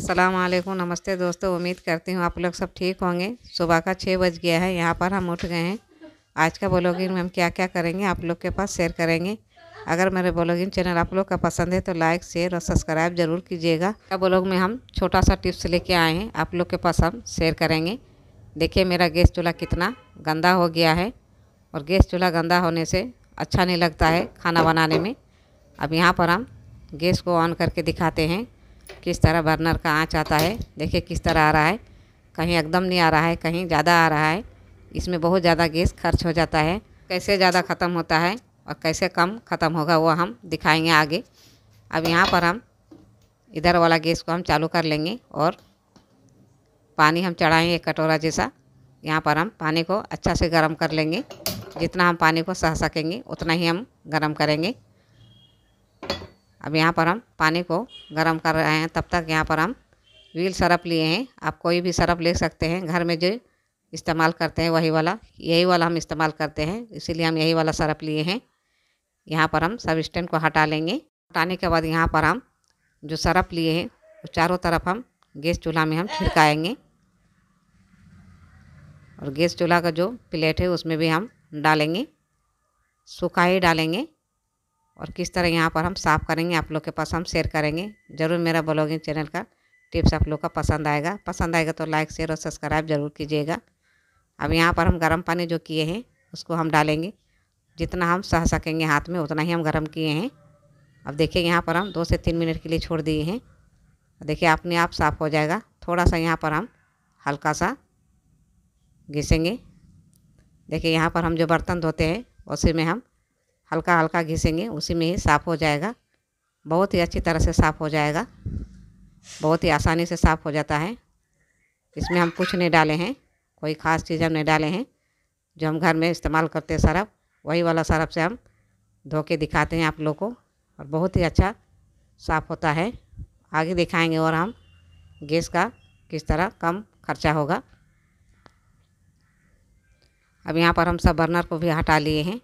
वालेकुम नमस्ते दोस्तों, उम्मीद करती हूँ आप लोग सब ठीक होंगे। सुबह का छः बज गया है, यहाँ पर हम उठ गए हैं। आज का ब्लॉगिंग में हम क्या क्या करेंगे, आप लोग के पास शेयर करेंगे। अगर मेरे ब्लॉगिंग चैनल आप लोग का पसंद है तो लाइक, शेयर और सब्सक्राइब ज़रूर कीजिएगा। ब्लॉग में हम छोटा सा टिप्स लेके आए हैं, आप लोग के पास हम शेयर करेंगे। देखिए मेरा गैस चूल्हा कितना गंदा हो गया है और गैस चूल्हा गंदा होने से अच्छा नहीं लगता है खाना बनाने में। अब यहाँ पर हम गैस को ऑन करके दिखाते हैं। किस तरह बर्नर का आँच आता है, देखिए किस तरह आ रहा है। कहीं एकदम नहीं आ रहा है, कहीं ज़्यादा आ रहा है। इसमें बहुत ज़्यादा गैस खर्च हो जाता है। कैसे ज़्यादा ख़त्म होता है और कैसे कम ख़त्म होगा, वो हम दिखाएँगे आगे। अब यहाँ पर हम इधर वाला गैस को हम चालू कर लेंगे और पानी हम चढ़ाएँगे कटोरा जैसा। यहाँ पर हम पानी को अच्छा से गर्म कर लेंगे। जितना हम पानी को सह सकेंगे, उतना ही हम गर्म करेंगे। अब यहाँ पर हम पानी को गर्म कर रहे हैं। तब तक यहाँ पर हम व्हील सरफ लिए हैं। आप कोई भी सरफ ले सकते हैं। घर में जो इस्तेमाल करते हैं वही वाला, यही वाला हम इस्तेमाल करते हैं। इसीलिए हम यही वाला सरफ लिए हैं। यहाँ पर हम सब स्टैंड को हटा लेंगे। हटाने के बाद यहाँ पर हम जो सरफ लिए हैं, वो चारों तरफ़ हम गैस चूल्हा में हम छिड़काएँगे। और गैस चूल्हा का जो प्लेट है, उसमें भी हम डालेंगे। सूखा ही डालेंगे। और किस तरह यहाँ पर हम साफ़ करेंगे, आप लोग के पास हम शेयर करेंगे। ज़रूर मेरा ब्लॉगिंग चैनल का टिप्स आप लोग का पसंद आएगा। पसंद आएगा तो लाइक शेयर और सब्सक्राइब ज़रूर कीजिएगा। अब यहाँ पर हम गर्म पानी जो किए हैं, उसको हम डालेंगे। जितना हम सह सकेंगे हाथ में, उतना ही हम गर्म किए हैं। अब देखिए यहाँ पर हम दो से तीन मिनट के लिए छोड़ दिए हैं। देखिए अपने आप साफ़ हो जाएगा। थोड़ा सा यहाँ पर हम हल्का सा घिसेंगे। देखिए यहाँ पर हम जो बर्तन धोते हैं, उसी में हम हल्का हल्का घिसेंगे, उसी में ही साफ़ हो जाएगा। बहुत ही अच्छी तरह से साफ़ हो जाएगा। बहुत ही आसानी से साफ़ हो जाता है। इसमें हम कुछ नहीं डाले हैं, कोई ख़ास चीज़ हम नहीं डाले हैं। जो हम घर में इस्तेमाल करते हैं सरफ वही वाला सरफ से हम धो के दिखाते हैं आप लोग को। और बहुत ही अच्छा साफ़ होता है। आगे दिखाएँगे और हम गैस का किस तरह कम खर्चा होगा। अब यहाँ पर हम सब बर्नर को भी हटा लिए हैं।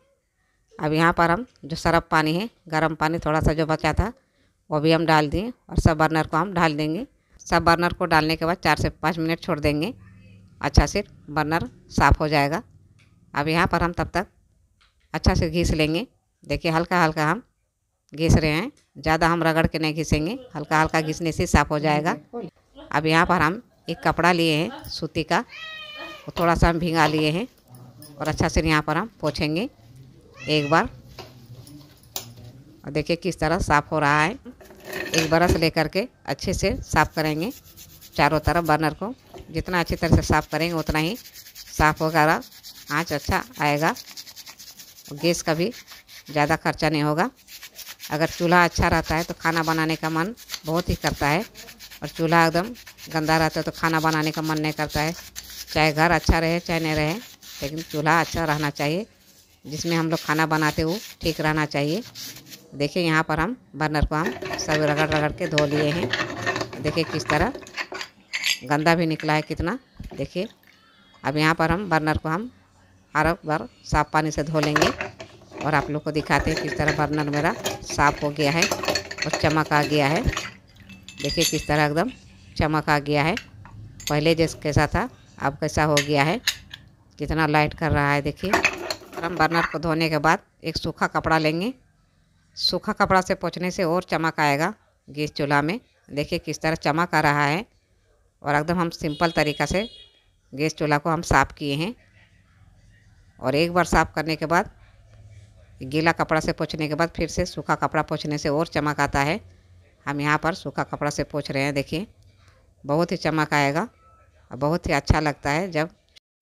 अब यहाँ पर हम जो सरफ पानी है, गर्म पानी थोड़ा सा जो बचा था, वो भी हम डाल दिए और सब बर्नर को हम डाल देंगे। सब बर्नर को डालने के बाद चार से पाँच मिनट छोड़ देंगे। अच्छा से बर्नर साफ़ हो जाएगा। अब यहाँ पर हम तब तक अच्छा से घीस लेंगे। देखिए हल्का हल्का हम घिस रहे हैं। ज़्यादा हम रगड़ के नहीं घिसेंगे। हल्का हल्का घिसने से साफ़ हो जाएगा। अब यहाँ पर हम एक कपड़ा लिए हैं सूती का। वो थोड़ा सा हम भिंगा लिए हैं और अच्छा से यहाँ पर हम पोछेंगे। एक बार। और देखिए किस तरह साफ़ हो रहा है। एक बरस लेकर के अच्छे से साफ़ करेंगे चारों तरफ़ बर्नर को। जितना अच्छी तरह से साफ़ करेंगे, उतना ही साफ़ होगा आँच अच्छा आएगा। गैस का भी ज़्यादा खर्चा नहीं होगा। अगर चूल्हा अच्छा रहता है तो खाना बनाने का मन बहुत ही करता है। और चूल्हा एकदम गंदा रहता है तो खाना बनाने का मन नहीं करता है। चाहे घर अच्छा रहे, चाहे नहीं रहे, लेकिन चूल्हा अच्छा रहना चाहिए। जिसमें हम लोग खाना बनाते हो ठीक रहना चाहिए। देखिए यहाँ पर हम बर्नर को हम सब रगड़ रगड़ के धो लिए हैं। देखिए किस तरह गंदा भी निकला है कितना। देखिए, अब यहाँ पर हम बर्नर को हम हर बार साफ़ पानी से धो लेंगे और आप लोग को दिखाते हैं किस तरह बर्नर मेरा साफ़ हो गया है और चमक आ गया है। देखिए किस तरह एकदम चमक आ गया है। पहले जैसे कैसा था, अब कैसा हो गया है। कितना लाइट कर रहा है, देखिए। हम बर्नर को धोने के बाद एक सूखा कपड़ा लेंगे। सूखा कपड़ा से पोछने से और चमक आएगा गैस चूल्हा में। देखिए किस तरह चमक आ रहा है और एकदम हम सिंपल तरीक़ा से गैस चूल्हा को हम साफ़ किए हैं। और एक बार साफ़ करने के बाद, गीला कपड़ा से पोछने के बाद फिर से सूखा कपड़ा पोछने से और चमक आता है। हम यहाँ पर सूखा कपड़ा से पोछ रहे हैं, देखिए। बहुत ही चमक आएगा और बहुत ही अच्छा लगता है जब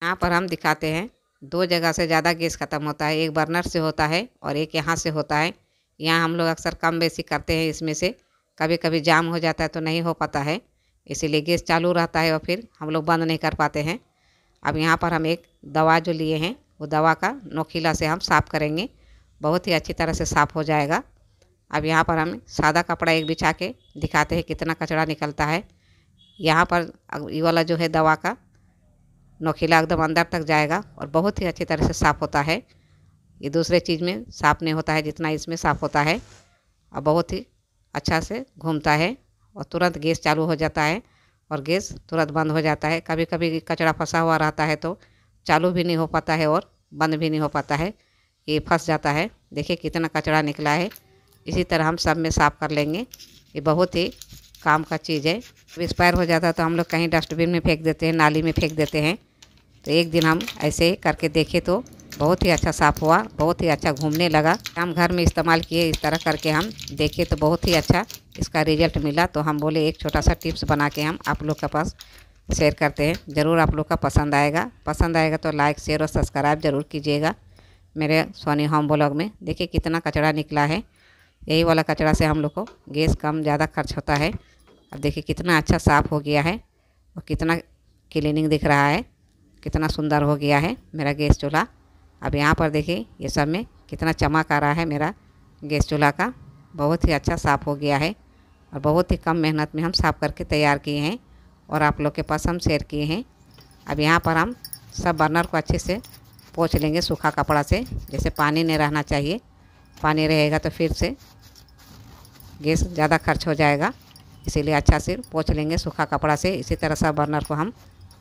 यहाँ पर हम दिखाते हैं दो जगह से ज़्यादा गैस ख़त्म होता है, एक बर्नर से होता है और एक यहाँ से होता है। यहाँ हम लोग अक्सर कम बेसी करते हैं इसमें से कभी कभी जाम हो जाता है तो नहीं हो पाता है, इसीलिए गैस चालू रहता है और फिर हम लोग बंद नहीं कर पाते हैं। अब यहाँ पर हम एक दवा जो लिए हैं, वो दवा का नोखीला से हम साफ़ करेंगे, बहुत ही अच्छी तरह से साफ़ हो जाएगा। अब यहाँ पर हम सादा कपड़ा एक बिछा के दिखाते हैं कितना कचरा निकलता है। यहाँ पर ये वाला जो है दवा का नोखीला एकदम अंदर तक जाएगा और बहुत ही अच्छी तरह से साफ़ होता है। ये दूसरे चीज़ में साफ़ नहीं होता है जितना इसमें साफ़ होता है। और बहुत ही अच्छा से घूमता है और तुरंत गैस चालू हो जाता है और गैस तुरंत बंद हो जाता है। कभी कभी कचरा फंसा हुआ रहता है तो चालू भी नहीं हो पाता है और बंद भी नहीं हो पाता है। ये फंस जाता है। देखिए कितना कचरा निकला है। इसी तरह हम सब में साफ़ कर लेंगे। ये बहुत ही काम का चीज़ है। एक्सपायर हो जाता है तो हम लोग कहीं डस्टबिन में फेंक देते हैं, नाली में फेंक देते हैं। तो एक दिन हम ऐसे करके देखे तो बहुत ही अच्छा साफ़ हुआ, बहुत ही अच्छा घूमने लगा। हम घर में इस्तेमाल किए इस तरह करके हम देखे तो बहुत ही अच्छा इसका रिज़ल्ट मिला। तो हम बोले, एक छोटा सा टिप्स बना के हम आप लोग के पास शेयर करते हैं। ज़रूर आप लोग का पसंद आएगा। पसंद आएगा तो लाइक शेयर और सब्सक्राइब ज़रूर कीजिएगा मेरे सोनी होम ब्लॉग में। देखिए कितना कचरा निकला है। यही वाला कचरा से हम लोग को गैस कम, ज़्यादा खर्च होता है। अब देखिए कितना अच्छा साफ़ हो गया है और कितना क्लीनिंग दिख रहा है, कितना सुंदर हो गया है मेरा गैस चूल्हा। अब यहाँ पर देखिए ये सब में कितना चमक आ रहा है मेरा गैस चूल्हा का। बहुत ही अच्छा साफ़ हो गया है और बहुत ही कम मेहनत में हम साफ़ करके तैयार किए हैं और आप लोग के पास हम शेयर किए हैं। अब यहाँ पर हम सब बर्नर को अच्छे से पोछ लेंगे सूखा कपड़ा से, जैसे पानी नहीं रहना चाहिए। पानी रहेगा तो फिर से गैस ज़्यादा खर्च हो जाएगा। इसीलिए अच्छा से पोछ लेंगे, सूखा कपड़ा से। इसी तरह सब बर्नर को हम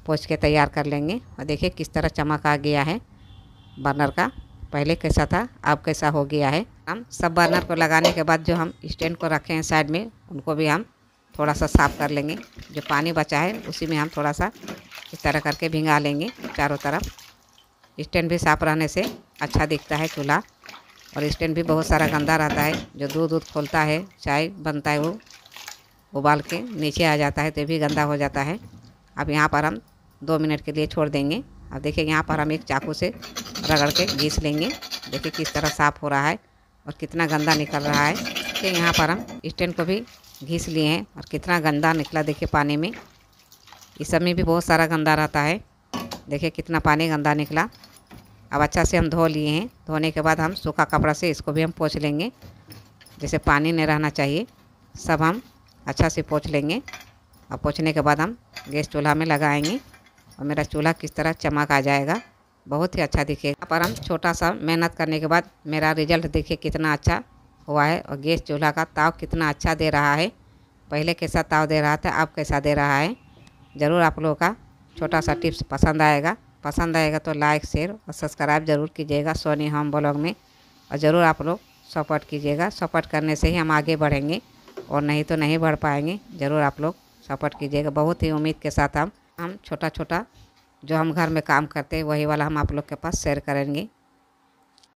पोछ के तैयार कर लेंगे। और देखिए किस तरह चमक आ गया है बर्नर का। पहले कैसा था, अब कैसा हो गया है। हम सब बर्नर को लगाने के बाद जो हम स्टैंड को रखे हैं साइड में, उनको भी हम थोड़ा सा साफ़ कर लेंगे। जो पानी बचा है, उसी में हम थोड़ा सा इस तरह करके भिंगा लेंगे चारों तरफ़। स्टैंड भी साफ़ रहने से अच्छा दिखता है चूल्हा। और स्टैंड भी बहुत सारा गंदा रहता है। जो दूध दूध खोलता है, चाय बनता है वो उबाल के नीचे आ जाता है तो भी गंदा हो जाता है। अब यहाँ पर हम दो मिनट के लिए छोड़ देंगे। अब देखिए यहाँ पर हम एक चाकू से रगड़ के घीस लेंगे। देखिए किस तरह साफ़ हो रहा है और कितना गंदा निकल रहा है। देखिए यहाँ पर हम स्टैंड को भी घीस लिए हैं और कितना गंदा निकला देखिए पानी में। इस सब में भी बहुत सारा गंदा रहता है। देखिए कितना पानी गंदा निकला। अब अच्छा से हम धो लिए हैं। धोने के बाद हम सूखा कपड़ा से इसको भी हम पोछ लेंगे। जैसे पानी नहीं रहना चाहिए। सब हम अच्छा से पोछ लेंगे। और पोछने के बाद हम गैस चूल्हा में लगाएँगे और मेरा चूल्हा किस तरह चमक आ जाएगा, बहुत ही अच्छा दिखेगा। पर हम छोटा सा मेहनत करने के बाद मेरा रिज़ल्ट देखिए कितना अच्छा हुआ है और गैस चूल्हा का ताव कितना अच्छा दे रहा है। पहले कैसा ताव दे रहा था, अब कैसा दे रहा है, ज़रूर आप लोगों का छोटा सा टिप्स पसंद आएगा। पसंद आएगा तो लाइक, शेयर और सब्सक्राइब ज़रूर कीजिएगा सोनी होम ब्लॉग में और ज़रूर आप लोग सपोर्ट कीजिएगा। सपोर्ट करने से ही हम आगे बढ़ेंगे। और नहीं तो नहीं बढ़ पाएँगे। ज़रूर आप लोग सपोर्ट कीजिएगा। बहुत ही उम्मीद के साथ हम हम छोटा छोटा जो हम घर में काम करते हैं, वही वाला हम आप लोग के पास शेयर करेंगे।